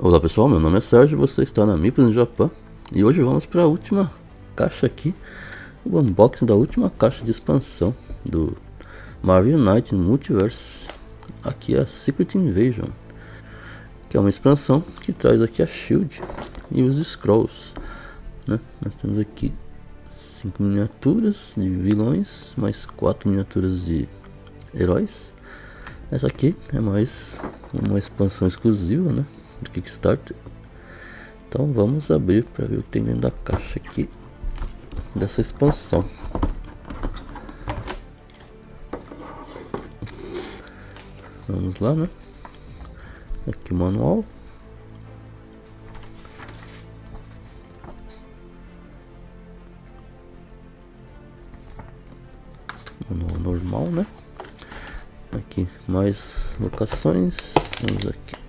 Olá pessoal, meu nome é Sérgio, você está na Mipos no Japão e hoje vamos para a última caixa aqui, o unboxing da última caixa de expansão do Marvel Knight Multiverse. Aqui é a Secret Invasion, que é uma expansão que traz aqui a Shield e os Scrolls. Né? Nós temos aqui cinco miniaturas de vilões, mais quatro miniaturas de heróis. Essa aqui é mais uma expansão exclusiva, né? Do Kickstarter. Então vamos abrir para ver o que tem dentro da caixa aqui dessa expansão. Vamos lá, né? Aqui o manual. Manual normal, né? Aqui mais locações. Vamos aqui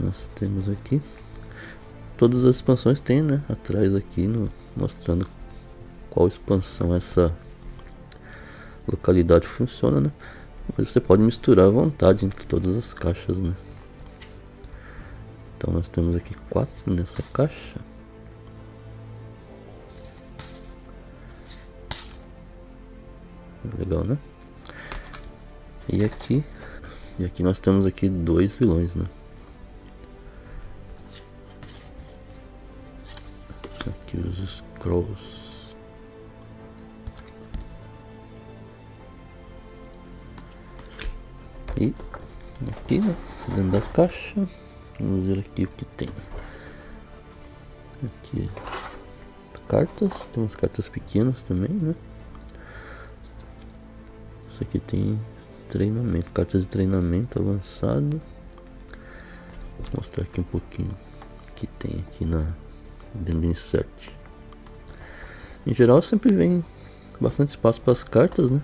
nós temos aqui. Todas as expansões tem né? Atrás aqui no, mostrando qual expansão essa localidade funciona né? Mas você pode misturar à vontade entre todas as caixas né? Então nós temos aqui quatro nessa caixa. Legal né? E aqui e aqui nós temos aqui dois vilões né aqui os scrolls. E aqui né, dentro da caixa, vamos ver aqui o que tem. Aqui cartas, tem umas cartas pequenas também, né? Isso aqui tem treinamento, cartas de treinamento avançado. Vou mostrar aqui um pouquinho que tem aqui na do insert. Em geral sempre vem bastante espaço para as cartas, né?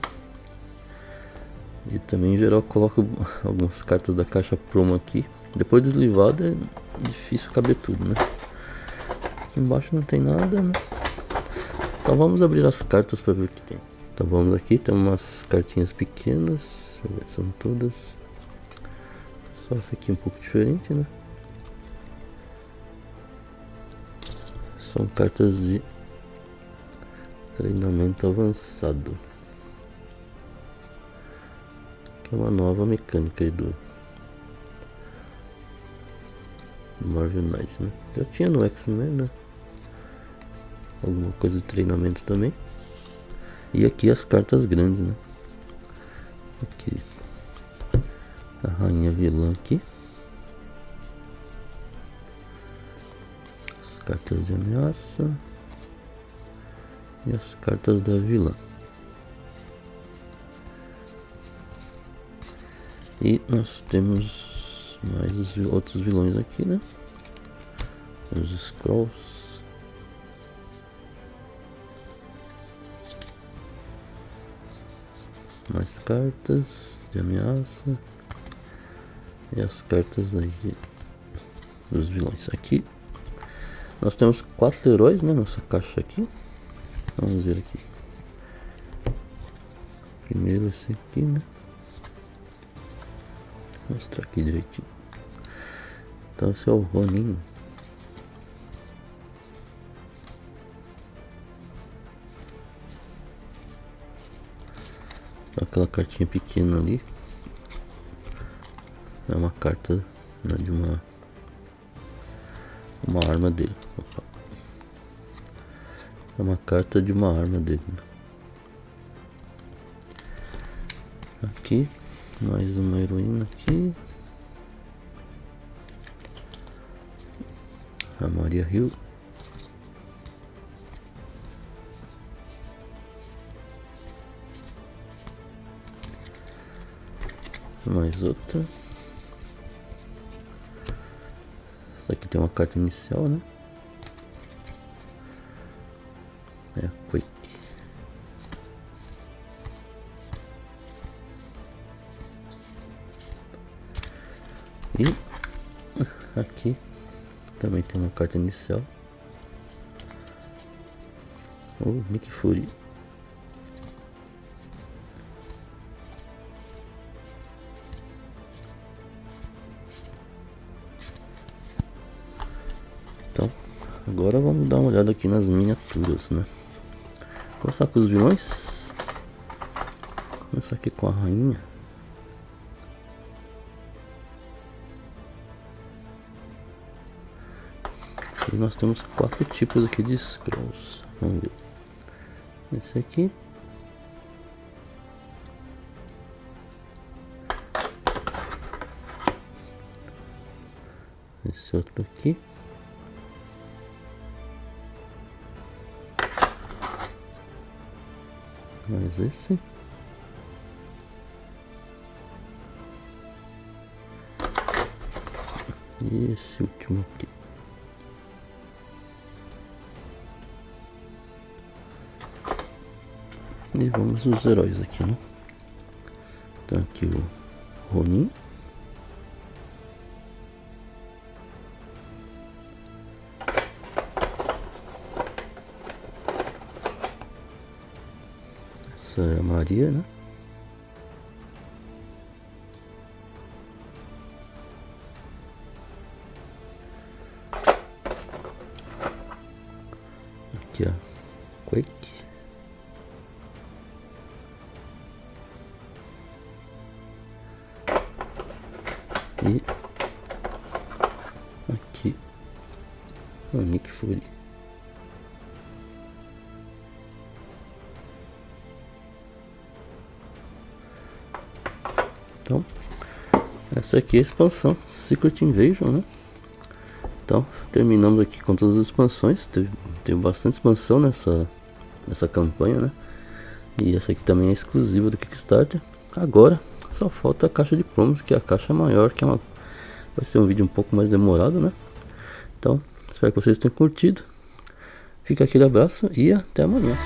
E também em geral coloco algumas cartas da caixa promo aqui. Depois deslivado é difícil caber tudo, né? Aqui embaixo não tem nada, né? Então vamos abrir as cartas para ver o que tem. Então vamos aqui, tem umas cartinhas pequenas. São todas. Só essa aqui um pouco diferente, né? São cartas de treinamento avançado. Que é uma nova mecânica do Marvel Knights, né? Já tinha no X-Men, né? Alguma coisa de treinamento também. E aqui as cartas grandes, né? Aqui a rainha vilã aqui. Cartas de ameaça e as cartas da vilã. E nós temos mais os outros vilões aqui, né? Os scrolls. Mais cartas de ameaça. E as cartas dos vilões. Aqui nós temos quatro heróis, né, nessa caixa aqui. Vamos ver aqui. Primeiro esse aqui, né? Vou mostrar aqui direitinho. Então esse é o Roninho. Aquela cartinha pequena ali. É uma carta né, de uma uma arma dele. Opa. É uma carta de uma arma dele. Né? Aqui, mais uma heroína aqui. A Maria Hill. Mais outra. Aqui tem uma carta inicial, né? É, Quick. E aqui também tem uma carta inicial. O Nick Fury. Agora vamos dar uma olhada aqui nas miniaturas, né? Começar com os vilões. Começar aqui com a rainha. E nós temos quatro tipos aqui de scrolls. Vamos ver. Esse aqui. Esse outro aqui. Mais esse. E esse último aqui. E vamos os heróis aqui, né? Então aqui o Ronin. Essa é a Maria, né? Aqui, ó. Quake. E aqui o Nick Fury. Então, essa aqui é a expansão Secret Invasion, né? Então, terminamos aqui com todas as expansões. Teve, bastante expansão nessa, nessa campanha, né? E essa aqui também é exclusiva do Kickstarter. Agora, só falta a caixa de promos, que é a caixa maior, que é uma... vai ser um vídeo um pouco mais demorado, né? Então, espero que vocês tenham curtido. Fica aquele abraço e até amanhã.